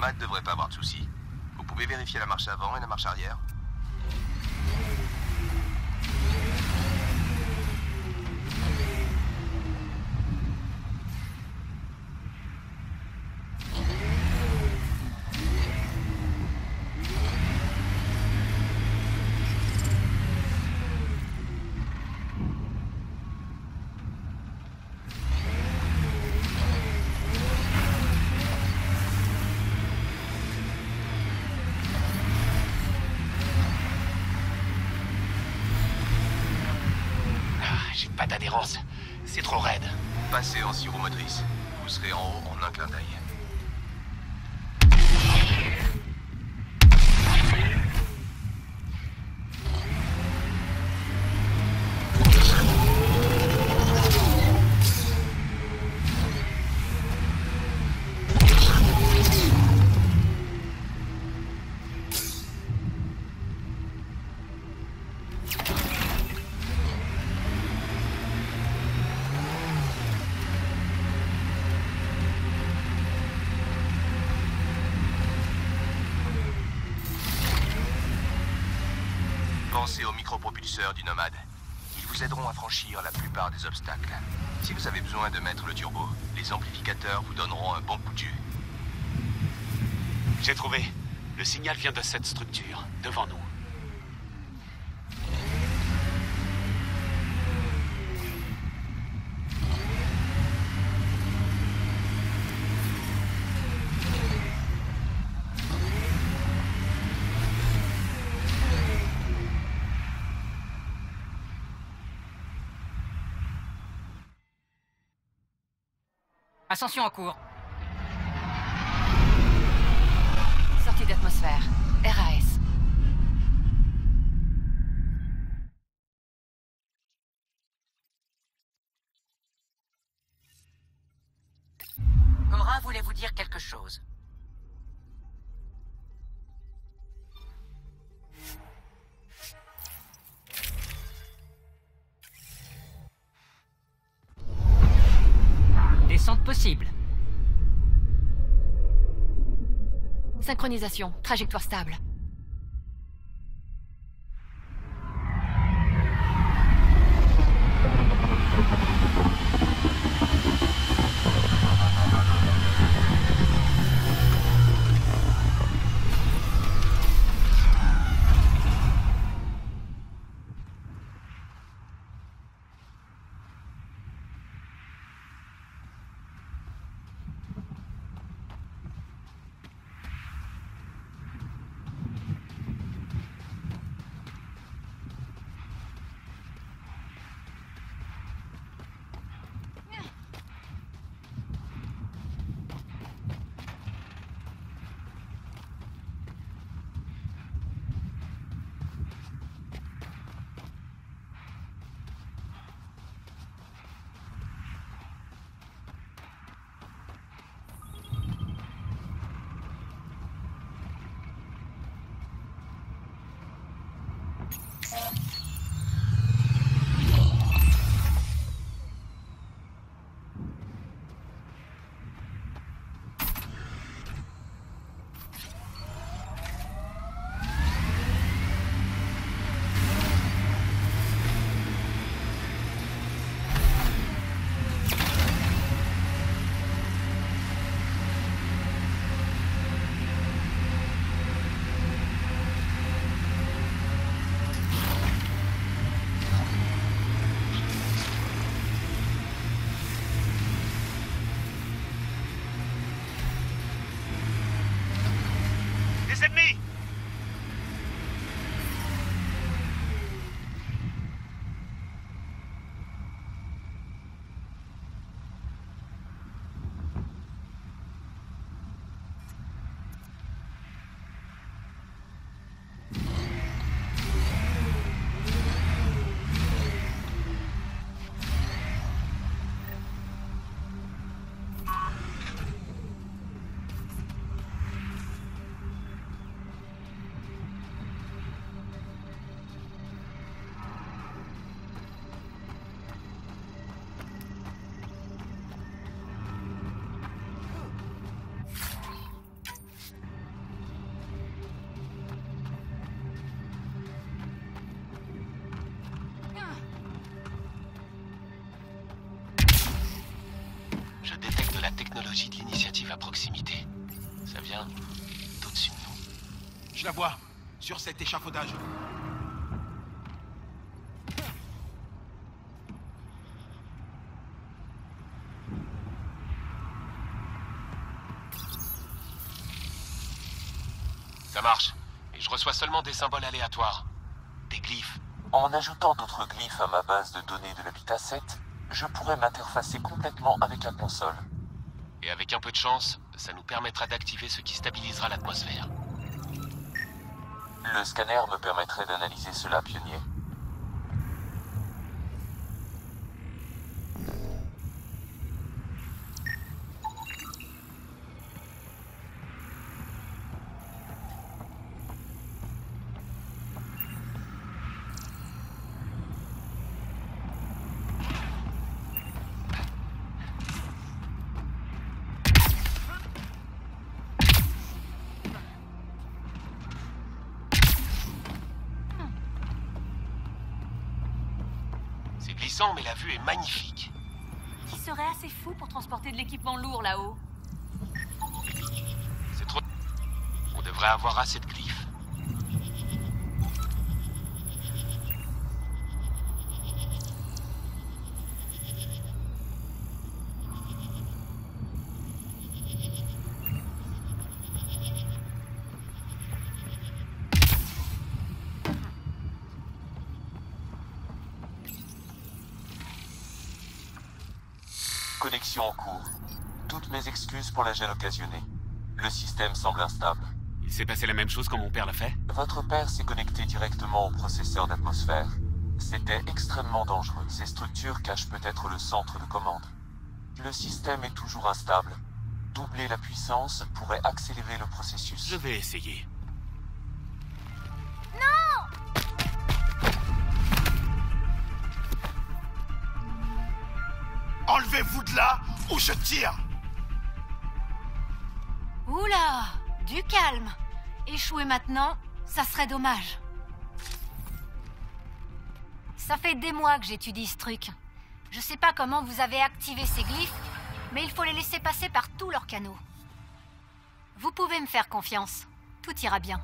Nomade devrait pas avoir de soucis. Vous pouvez vérifier la marche avant et la marche arrière Pensez aux micropropulseurs du Nomade. Ils vous aideront à franchir la plupart des obstacles. Si vous avez besoin de mettre le turbo, les amplificateurs vous donneront un bon coup de jus. J'ai trouvé. Le signal vient de cette structure, devant nous. Ascension en cours. Sortie d'atmosphère. RAS. Possible. Synchronisation. Trajectoire stable. Je la vois, sur cet échafaudage. Ça marche. Et je reçois seulement des symboles aléatoires. Des glyphes. En ajoutant d'autres glyphes à ma base de données de l'habitat 7, je pourrais m'interfacer complètement avec la console. Et avec un peu de chance, ça nous permettra d'activer ce qui stabilisera l'atmosphère. Le scanner me permettrait d'analyser cela, pionnier. Transporter de l'équipement lourd là-haut C'est trop... On devrait avoir assez de glyphes. Connexion en cours. Toutes mes excuses pour la gêne occasionnée. Le système semble instable. Il s'est passé la même chose quand mon père l'a fait? Votre père s'est connecté directement au processeur d'atmosphère. C'était extrêmement dangereux. Ces structures cachent peut-être le centre de commande. Le système est toujours instable. Doubler la puissance pourrait accélérer le processus. Je vais essayer. Enlevez-vous de là ou je tire Oula Du calme Échouer maintenant, ça serait dommage. Ça fait des mois que j'étudie ce truc. Je sais pas comment vous avez activé ces glyphes, mais il faut les laisser passer par tous leurs canaux. Vous pouvez me faire confiance. Tout ira bien.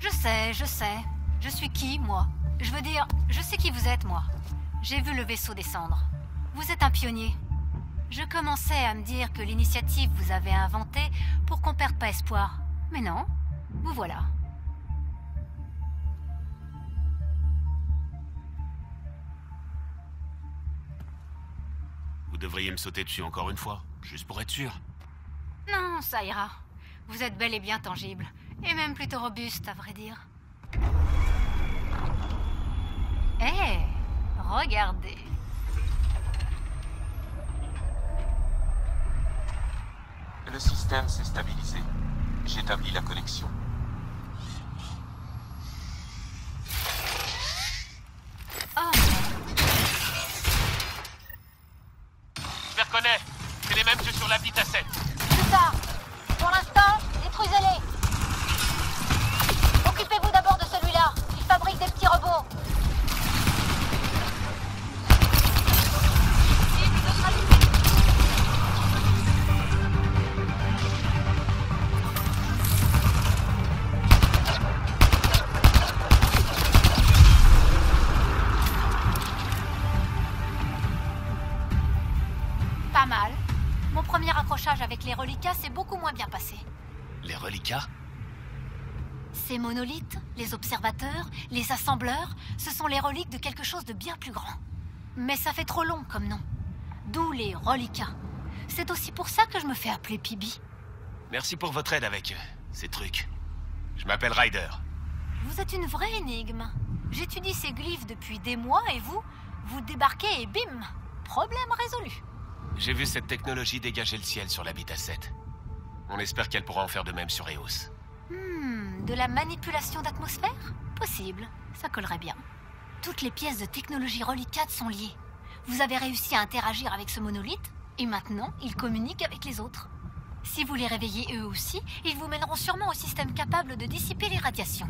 Je sais, je sais. Je suis qui, moi? Je veux dire, je sais qui vous êtes, moi. J'ai vu le vaisseau descendre. Vous êtes un pionnier. Je commençais à me dire que l'initiative vous avez inventée pour qu'on perde pas espoir. Mais non, vous voilà. Vous devriez me sauter dessus encore une fois, juste pour être sûr. Non, ça ira. Vous êtes bel et bien tangible. Et même plutôt robuste, à vrai dire. Hé, regardez. Le système s'est stabilisé. J'établis la connexion. Les reliques de quelque chose de bien plus grand. Mais ça fait trop long comme nom. D'où les reliquats. C'est aussi pour ça que je me fais appeler Pibi. Merci pour votre aide avec euh, ces trucs. Je m'appelle Ryder. Vous êtes une vraie énigme. J'étudie ces glyphes depuis des mois et vous, vous débarquez et bim Problème résolu. J'ai vu cette technologie dégager le ciel sur l'habitat 7. On espère qu'elle pourra en faire de même sur Eos. Hmm, de la manipulation d'atmosphère? Possible, ça collerait bien. Toutes les pièces de technologie relicate sont liées. Vous avez réussi à interagir avec ce monolithe, et maintenant, il communique avec les autres. Si vous les réveillez eux aussi, ils vous mèneront sûrement au système capable de dissiper les radiations.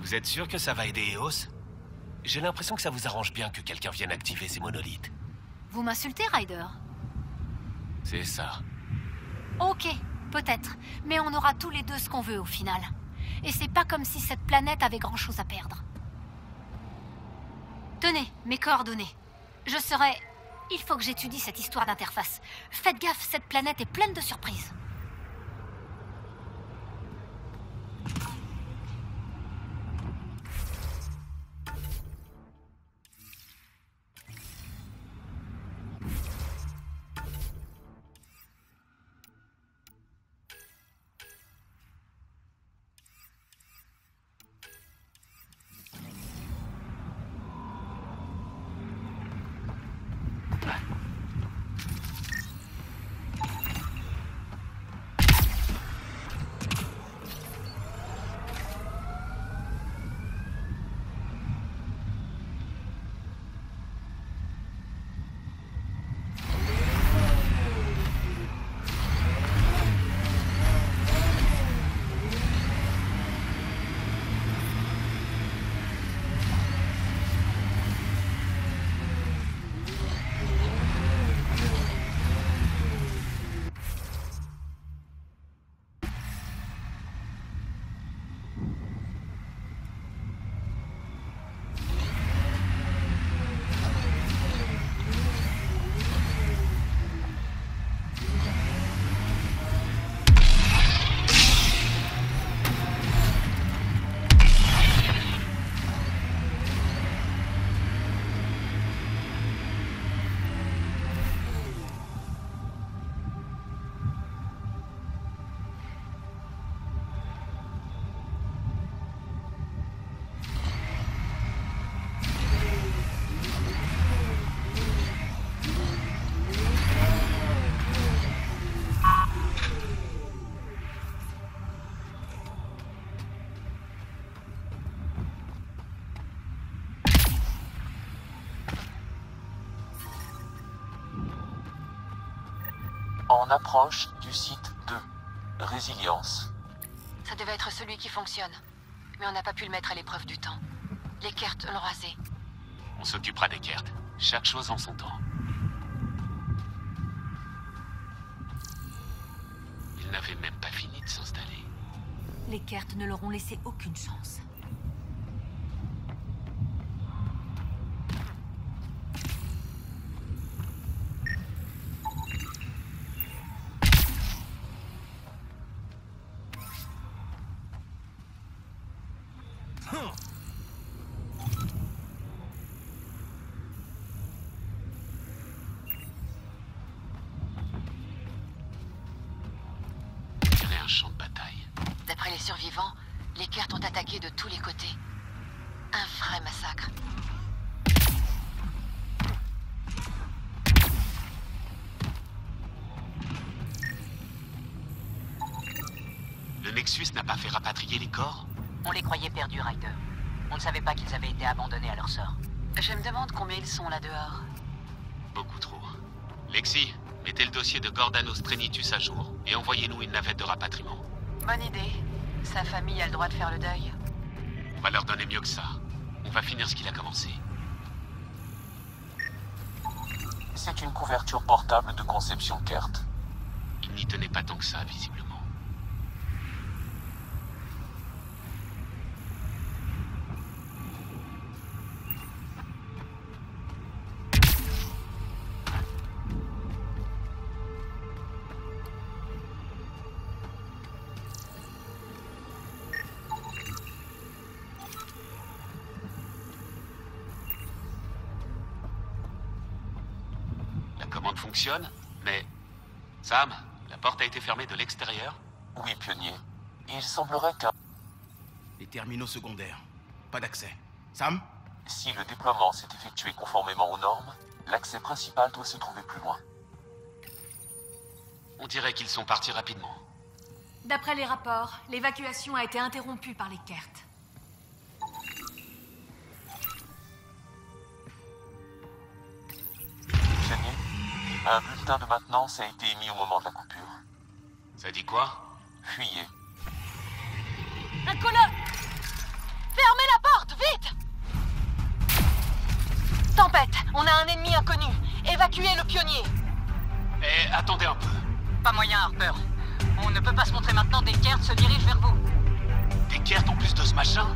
Vous êtes sûr que ça va aider Eos? J'ai l'impression que ça vous arrange bien que quelqu'un vienne activer ces monolithes. Vous m'insultez, Ryder C'est ça. Ok, Peut-être, mais on aura tous les deux ce qu'on veut au final. Et c'est pas comme si cette planète avait grand-chose à perdre. Tenez, mes coordonnées. Je serai... Il faut que j'étudie cette histoire d'interface. Faites gaffe, cette planète est pleine de surprises. En approche du site de résilience. Ça devait être celui qui fonctionne. Mais on n'a pas pu le mettre à l'épreuve du temps. Les cartes l'ont rasé. On s'occupera des cartes. Chaque chose en son temps. Il n'avait même pas fini de s'installer. Les Kert ne leur ont laissé aucune chance. Les survivants, les cartes ont attaqué de tous les côtés. Un vrai massacre. Le Nexus n'a pas fait rapatrier les corps On les croyait perdus, Ryder. On ne savait pas qu'ils avaient été abandonnés à leur sort. Je me demande combien ils sont là dehors. Beaucoup trop. Lexi, mettez le dossier de Gordanos Trinitus à jour et envoyez-nous une navette de rapatriement. Bonne idée. Sa famille a le droit de faire le deuil. On va leur donner mieux que ça. On va finir ce qu'il a commencé. C'est une couverture portable de conception Kert. Il n'y tenait pas tant que ça, visiblement. Commande fonctionne, mais... Sam, la porte a été fermée de l'extérieur Oui, pionnier? Il semblerait qu'un... Les terminaux secondaires. Pas d'accès. Sam? Si le déploiement s'est effectué conformément aux normes, l'accès principal doit se trouver plus loin. On dirait qu'ils sont partis rapidement. D'après les rapports, l'évacuation a été interrompue par les Kert. Un bulletin de maintenance a été émis au moment de la coupure. Ça dit quoi? Fuyez. Un colloque Fermez la porte, vite Tempête, on a un ennemi inconnu. Évacuez le pionnier. Eh, attendez un peu. Pas moyen, Harper. On ne peut pas se montrer maintenant, Descartes se dirige vers vous. Descartes en plus de ce machin?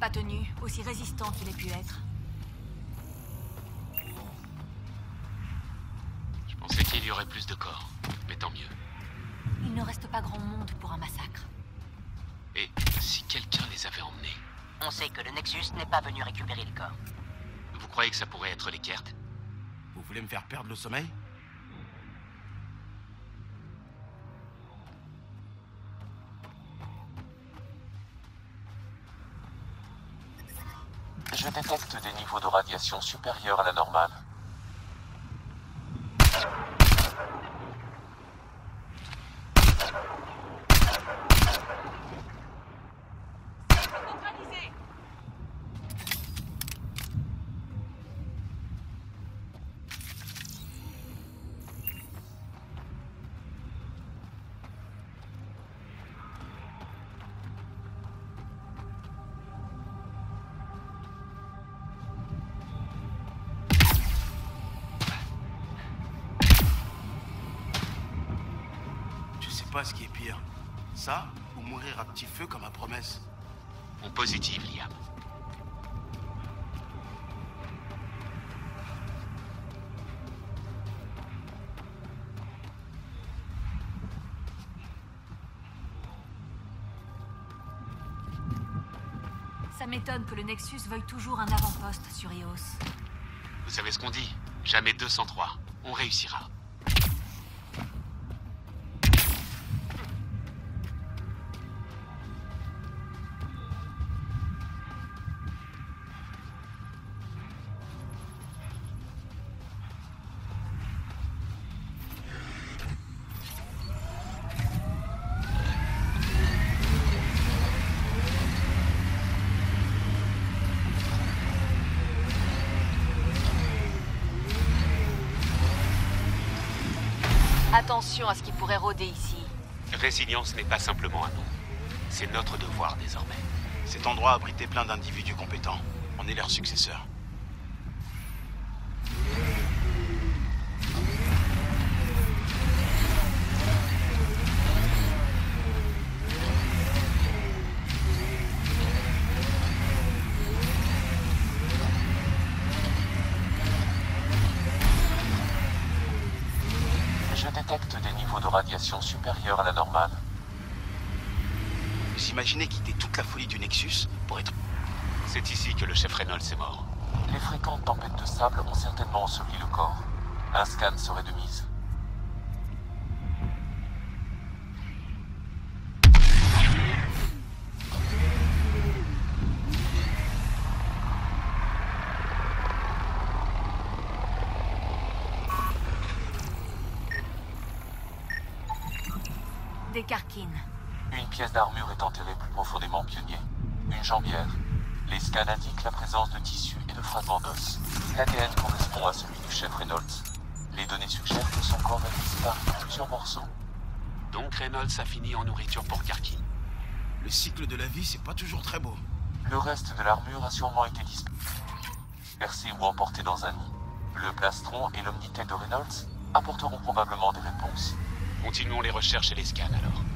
Pas tenu, aussi résistant qu'il ait pu être. Je pensais qu'il y aurait plus de corps, mais tant mieux. Il ne reste pas grand monde pour un massacre. Et si quelqu'un les avait emmenés? On sait que le Nexus n'est pas venu récupérer le corps. Vous croyez que ça pourrait être les Kert Vous voulez me faire perdre le sommeil? Je détecte des niveaux de radiation supérieurs à la normale. Pas ce qui est pire. Ça, ou mourir à petit feu comme à promesse. On positive, Liam. Ça m'étonne que le Nexus veuille toujours un avant-poste sur Eos. Vous savez ce qu'on dit Jamais 203. On réussira. Attention à ce qui pourrait rôder ici. Résilience n'est pas simplement un nom. C'est notre devoir désormais. Cet endroit abritait plein d'individus compétents. On est leurs successeurs. Ont certainement enseveli le corps. Un scan serait de mise. Des carquines. Une pièce d'armure est enterrée plus profondément pionnier. Une jambière. Les scans indiquent la présence de tissus de. L'ADN correspond à celui du chef Reynolds. Les données suggèrent que son corps a disparu en plusieurs morceaux. Donc Reynolds a fini en nourriture pour Karkin. Le cycle de la vie, c'est pas toujours très beau. Le reste de l'armure a sûrement été dispersé ou emporté dans un nid. Le plastron et l'omnitech de Reynolds apporteront probablement des réponses. Continuons les recherches et les scans alors.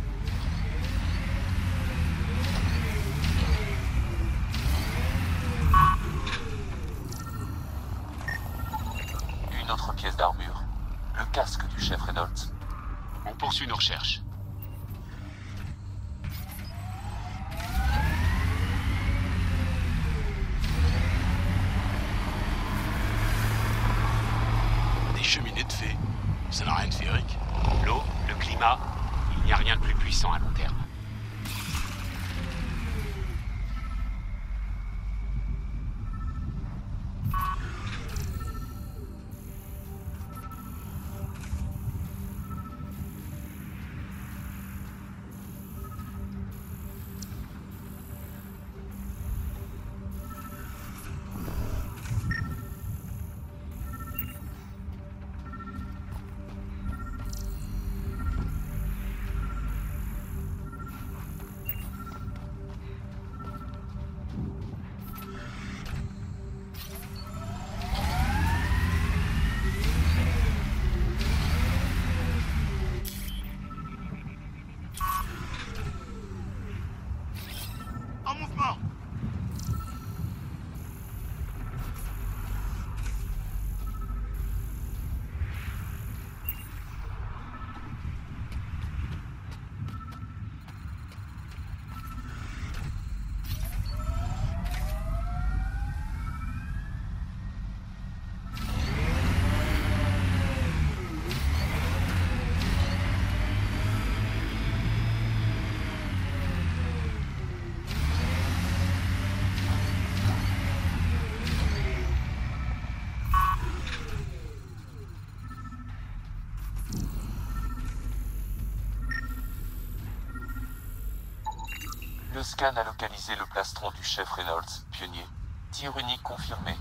Le scan a localisé le plastron du chef Reynolds, pionnier. Tir unique confirmé.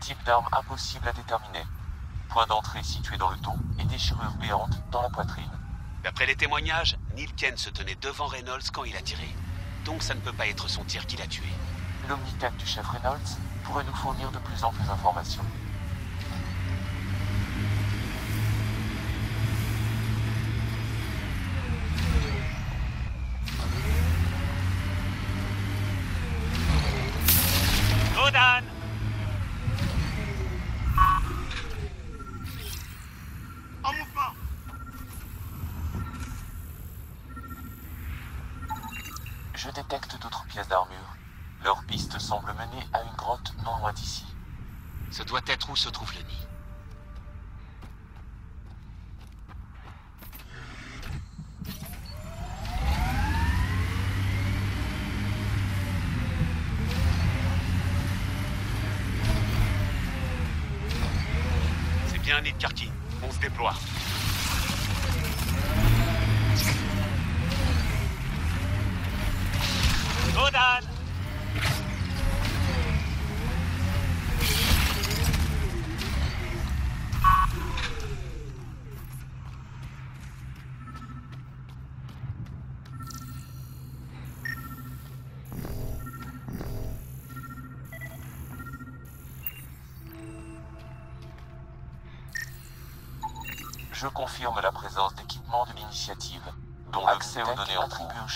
Type d'arme impossible à déterminer. Point d'entrée situé dans le dos et déchirure béante dans la poitrine. D'après les témoignages, Neil Ken se tenait devant Reynolds quand il a tiré. Donc ça ne peut pas être son tir qui l'a tué. L'omnitech du chef Reynolds pourrait nous fournir de plus en plus d'informations. Bien un nid de Karkin. On se déploie.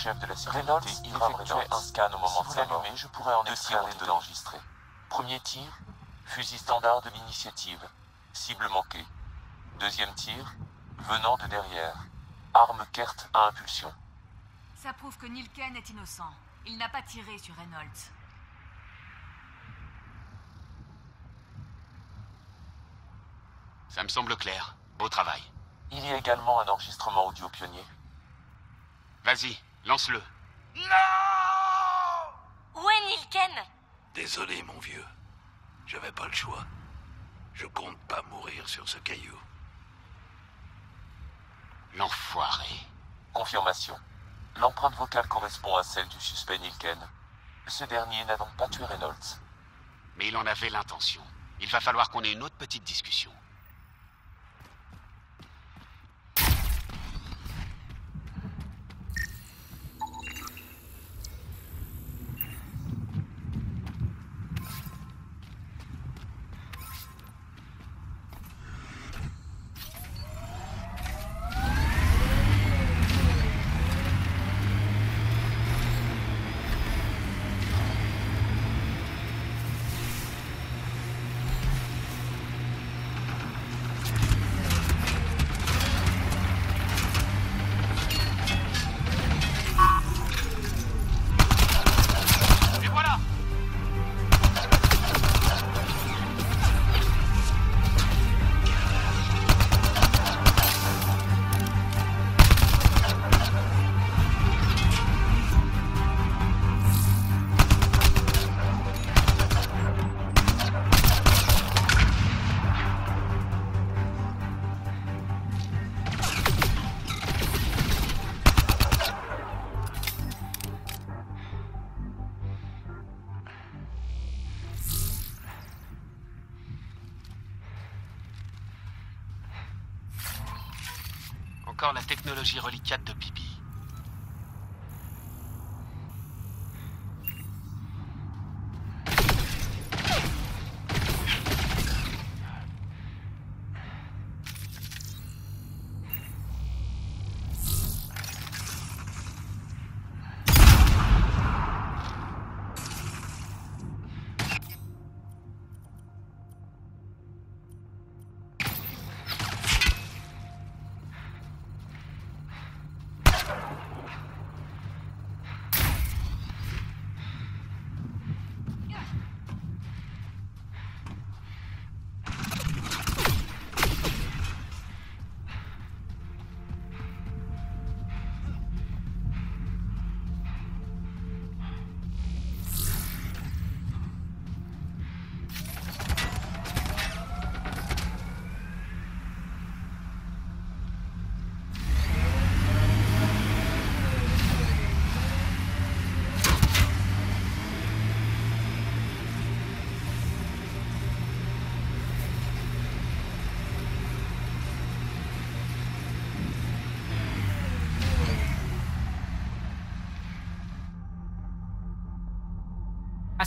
Chef de la sécurité Reynolds ira effectuer un scan au moment Si de vous sa mort. l'allumez, je pourrais en Deux extraire les été enregistrés. Premier tir, fusil standard de l'initiative. Cible manquée. Deuxième tir, venant de derrière. Arme Kert à impulsion. Ça prouve que Nilken est innocent. Il n'a pas tiré sur Reynolds. Ça me semble clair. Beau travail. Il y a également un enregistrement audio pionnier. Vas-y, lance-le. Où est Nilken? Désolé, mon vieux. J'avais pas le choix. Je compte pas mourir sur ce caillou. L'enfoiré. Confirmation. L'empreinte vocale correspond à celle du suspect Nilken. Ce dernier n'a donc pas tué Reynolds. Mais il en avait l'intention. Il va falloir qu'on ait une autre petite discussion. La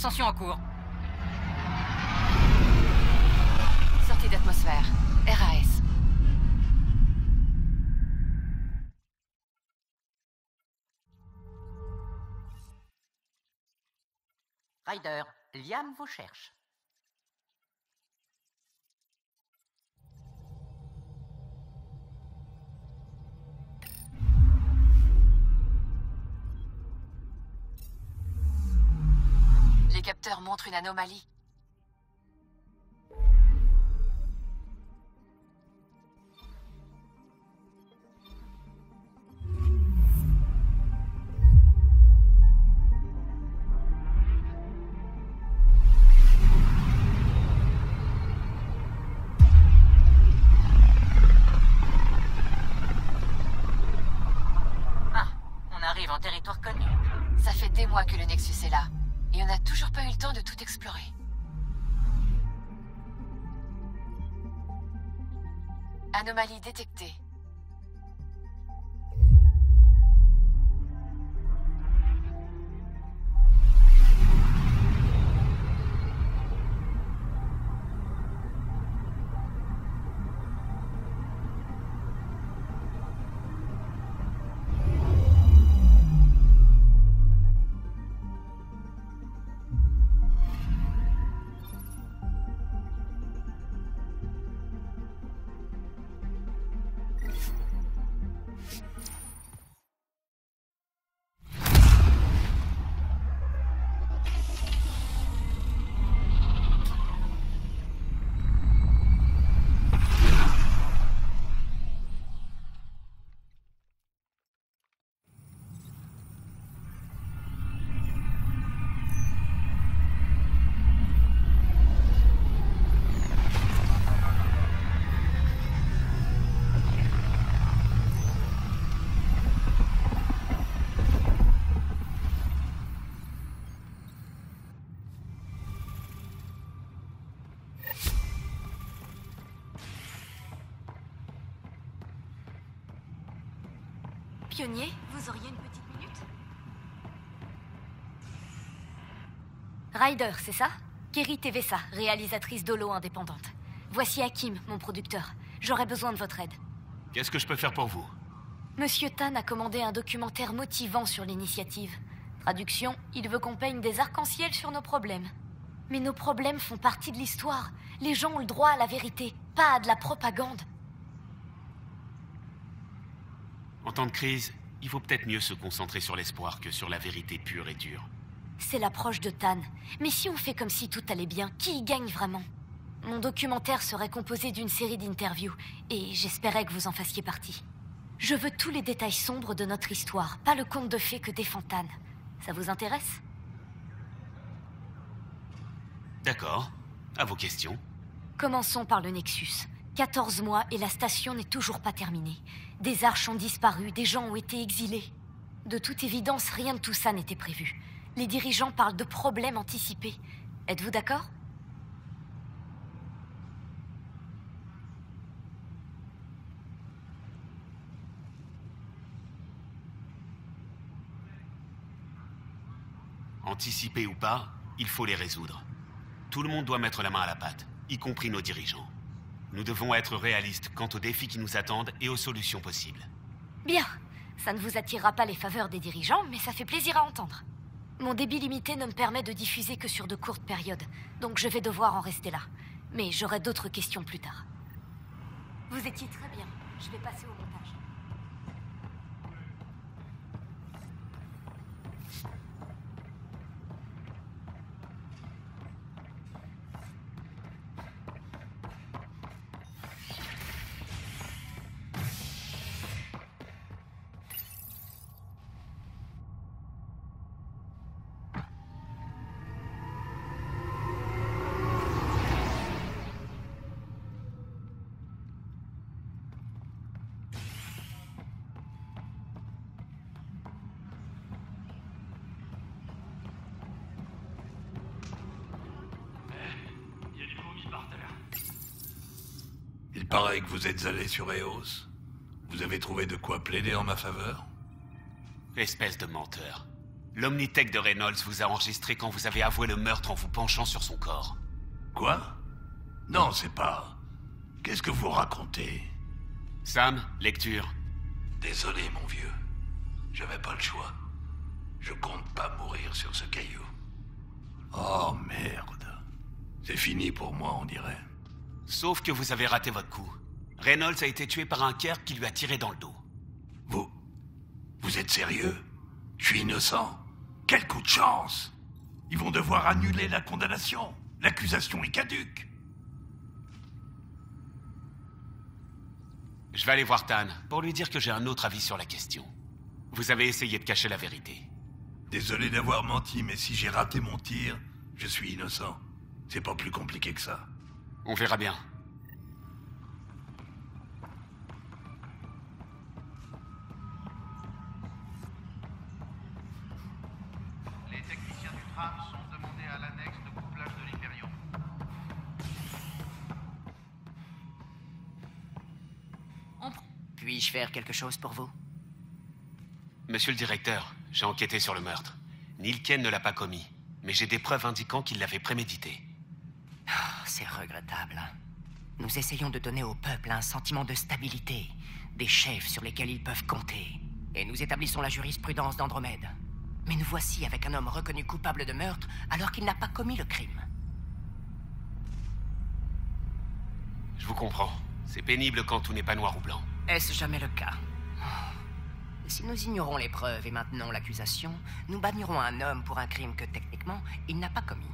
Ascension en cours. Sortie d'atmosphère. RAS. Ryder, Liam vous cherche. Capteurs montrent une anomalie. Pionnier, vous auriez une petite minute Ryder, c'est ça Kerry Tevesa, réalisatrice d'Holo indépendante. Voici Hakim, mon producteur. J'aurais besoin de votre aide. Qu'est-ce que je peux faire pour vous Monsieur Tan a commandé un documentaire motivant sur l'initiative. Traduction, il veut qu'on peigne des arcs-en-ciel sur nos problèmes. Mais nos problèmes font partie de l'histoire. Les gens ont le droit à la vérité, pas à de la propagande. En temps de crise, il vaut peut-être mieux se concentrer sur l'espoir que sur la vérité pure et dure. C'est l'approche de Tan. Mais si on fait comme si tout allait bien, qui y gagne vraiment? Mon documentaire serait composé d'une série d'interviews, et j'espérais que vous en fassiez partie. Je veux tous les détails sombres de notre histoire, pas le conte de fées que défend Tan. Ça vous intéresse? D'accord. À vos questions. Commençons par le Nexus. 14 mois et la station n'est toujours pas terminée. Des arches ont disparu, des gens ont été exilés. De toute évidence, rien de tout ça n'était prévu. Les dirigeants parlent de problèmes anticipés. Êtes-vous d'accord? Anticipés ou pas, il faut les résoudre. Tout le monde doit mettre la main à la pâte, y compris nos dirigeants. Nous devons être réalistes quant aux défis qui nous attendent et aux solutions possibles. Bien. Ça ne vous attirera pas les faveurs des dirigeants, mais ça fait plaisir à entendre. Mon débit limité ne me permet de diffuser que sur de courtes périodes, donc je vais devoir en rester là. Mais j'aurai d'autres questions plus tard. Vous étiez très bien. Je vais passer au êtes allé sur Eos. Vous avez trouvé de quoi plaider en ma faveur Espèce de menteur. L'Omnitech de Reynolds vous a enregistré quand vous avez avoué le meurtre en vous penchant sur son corps. Quoi Non, c'est pas. Qu'est-ce que vous racontez Sam, lecture. Désolé, mon vieux. J'avais pas le choix. Je compte pas mourir sur ce caillou. Oh merde. C'est fini pour moi, on dirait. Sauf que vous avez raté votre coup. Reynolds a été tué par un Kerr qui lui a tiré dans le dos. Vous. Vous êtes sérieux? Je suis innocent Quel coup de chance Ils vont devoir annuler la condamnation. L'accusation est caduque. Je vais aller voir Tan pour lui dire que j'ai un autre avis sur la question. Vous avez essayé de cacher la vérité. Désolé d'avoir menti, mais si j'ai raté mon tir, je suis innocent. C'est pas plus compliqué que ça. On verra bien. Faire quelque chose pour vous? Monsieur le directeur, j'ai enquêté sur le meurtre. Nilken ne l'a pas commis, mais j'ai des preuves indiquant qu'il l'avait prémédité. Ah, C'est regrettable. Nous essayons de donner au peuple un sentiment de stabilité, des chefs sur lesquels ils peuvent compter. Et nous établissons la jurisprudence d'Andromède. Mais nous voici avec un homme reconnu coupable de meurtre alors qu'il n'a pas commis le crime. Je vous comprends. C'est pénible quand tout n'est pas noir ou blanc. Est-ce jamais le cas Si nous ignorons les preuves et maintenons l'accusation, nous banirons un homme pour un crime que techniquement il n'a pas commis.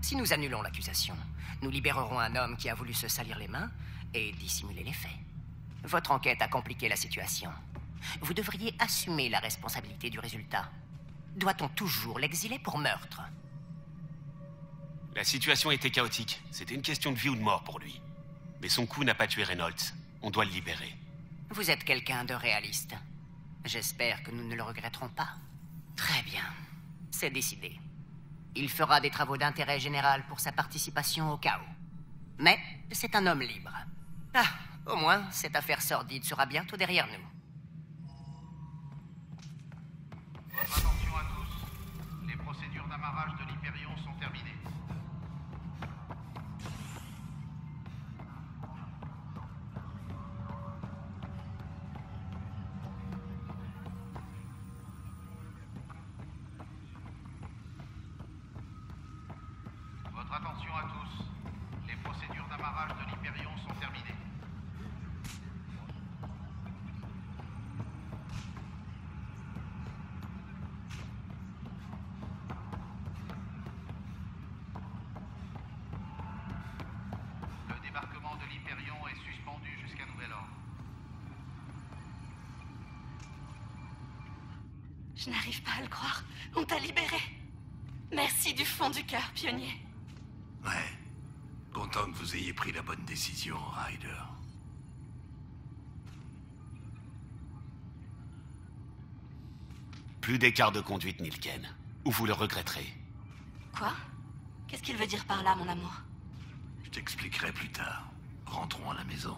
Si nous annulons l'accusation, nous libérerons un homme qui a voulu se salir les mains et dissimuler les faits. Votre enquête a compliqué la situation. Vous devriez assumer la responsabilité du résultat. Doit-on toujours l'exiler pour meurtre La situation était chaotique. C'était une question de vie ou de mort pour lui. Mais son coup n'a pas tué Reynolds. On doit le libérer. Vous êtes quelqu'un de réaliste. J'espère que nous ne le regretterons pas. Très bien. C'est décidé. Il fera des travaux d'intérêt général pour sa participation au chaos. Mais c'est un homme libre. Ah, au moins, cette affaire sordide sera bientôt derrière nous. Attention à tous. Les procédures d'amarrage de Attention à tous. Les procédures d'amarrage de l'Hyperion sont terminées. Le débarquement de l'Hyperion est suspendu jusqu'à nouvel ordre. Je n'arrive pas à le croire. On t'a libéré. Merci du fond du cœur, pionnier. Vous ayez pris la bonne décision, Ryder. Plus d'écart de conduite, Nilken. Ou vous le regretterez. Quoi? Qu'est-ce qu'il veut dire par là, mon amour? Je t'expliquerai plus tard. Rentrons à la maison.